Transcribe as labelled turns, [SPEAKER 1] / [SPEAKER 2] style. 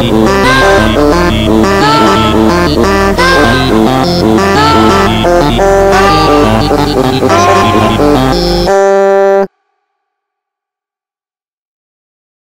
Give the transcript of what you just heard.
[SPEAKER 1] Thank you.